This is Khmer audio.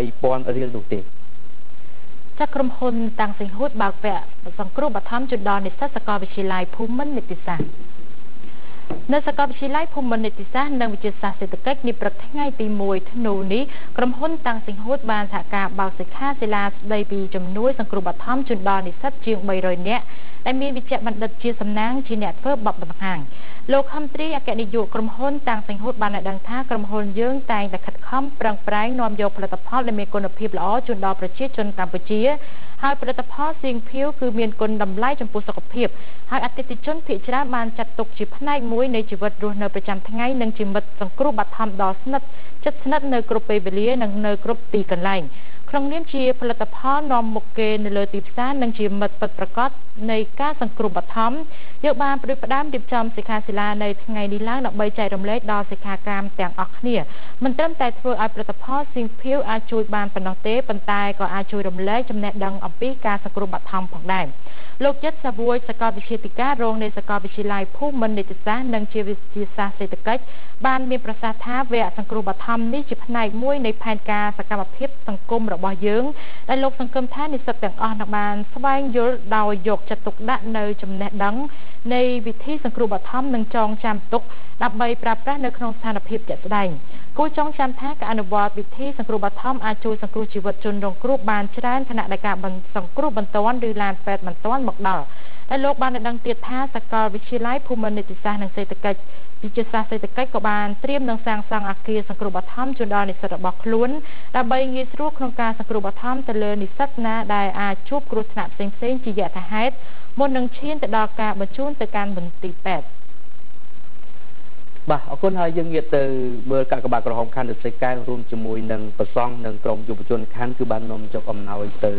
3000រៀលនោះទេចាក្រុមហ៊ុនតាំងសិង្ហួតបើកវគ្គសង្គ្រោះបឋមជូនដល់និស្សិតសាកលវិទ្យាល័យភូមិន្ទនីតិសាស្ត្រ នៅសាកលវិទ្យាល័យភូមិន្ទនីតិសាស្ត្រនិងវិទ្យាសាស្ត្រសេដ្ឋកិច្ចនាព្រឹកថ្ងៃទី1ធ្នូនេះក្រុមហ៊ុនតាំងសិង្ហួតបានសហការបើកសិក្ខាសាលាស្ដីពីជំនួយសង្គ្រោះបឋមជូនដល់និស្សិតជាង300នាក់ដែលមានវិជ្ជាបណ្ឌិតជាសំណាងជាអ្នកធ្វើបបបង្ហាញលោកខំត្រីអគ្គនាយកក្រុមហ៊ុនតាំងសិង្ហួតបានឲ្យដឹងថាក្រុមហ៊ុនយើងតែងតែខិតខំប្រឹងប្រែងនាំយកផលិតផលដែលមានគុណភាពល្អជូនដល់ប្រជាជនកម្ពុជាហើយផលិតផលសៀងភៀវគឺមានគុណតម្លៃចំពោះសុខភាពហើយអតិថិជនភាគច្រើនបានចាត់ទុកជាផ្នែកមួយនៃជីវិតរស់នៅប្រចាំថ្ងៃនិងជាមិត្តសង្គ្រោះបឋមដ៏ស្និទ្ធជិតស្និទ្ធនៅគ្រប់ពេលវេលានិងនៅគ្រប់ទីកន្លែង ក្នុងនាមជាផលិតផលនាំមុខគេនៅលើទីផ្សារនិងជាមិត្តពិតប្រាកដនៃការសង្គ្រោះបឋមយើងបានប្រយុទ្ធផ្ដើមរៀបចំសិក្ខាសាលានៅថ្ងៃនេះឡើងដើម្បីចែករំលែកដល់សិក្ខាកាមទាំងអស់គ្នាមិនត្រឹមតែធ្វើឲ្យផលិតផលស៊ីងភៀវអាចជួយបានប៉ុណ្ណោះទេប៉ុន្តែក៏អាចជួយរំលែកចំណេះដឹងអំពីការសង្គ្រោះបឋមផងដែរលោកចិត្តសាវួយសាកលវិទ្យាធិការរងនៃសាកលវិទ្យាល័យភូមិន្ទនីតិសាស្ត្រនិងជាវិទ្យាសាស្ត្រសេដ្ឋកិច្ចបានមានប្រសាសន៍ថាវគ្គសង្គ្រោះបឋមនេះជាផ្នែកមួយនៃផែនការសកម្មភាពសង្គមរបស់យើងដែលលោកសង្ឃឹមថានិស្សិតទាំងអស់នឹងបានស្វែងយល់ដោយយកចិត្តទុកដាក់នៅចំណេះដឹងនៃវិធីសង្គ្រោះបឋមនិងចងចាំទុកដើម្បីប្រើប្រាស់នៅក្នុងស្ថានភាពជាក់ស្ដែងគួរចងចាំថាការអនុវត្តវិធីសង្គ្រោះបឋមអាចជួយសង្គ្រោះជីវិតជនរងគ្រោះបានច្រើនខណៈដែលការសង្គ្រោះបន្ទាន់ឬឡានពេទ្យបន្ទាន់មកដល់ហើយលោកបានដឹងទៀតថាសាកលវិទ្យាល័យភូមិន្ទនីតិសាស្ត្រនិងសេដ្ឋកិច្ចវិទ្យាសាស្ត្រសេដ្ឋកិច្ចក៏បានត្រៀមនឹងសាងសង់អគារសង្គ្រោះបឋមជូនដល់និស្សិតរបស់ខ្លួនដើម្បីងាយស្រួលក្នុងការសង្គ្រោះបឋមទៅលើនិស្សិតណាដែលអាចជួបគ្រោះថ្នាក់ផ្សេងៗជាយថាហេតុមុននឹងឈានទៅដល់ការបញ្ជូនទៅកាន់មន្ទីរពេទ្យបាទអរគុណហើយយើងងាកទៅមើលកាកបាទក្រហមខណ្ឌរិទ្ធិកែវរួមជាមួយនឹងប្រសង់និងក្រុមយុវជនខណ្ឌគឺបាននាំចុកអំណោយទៅ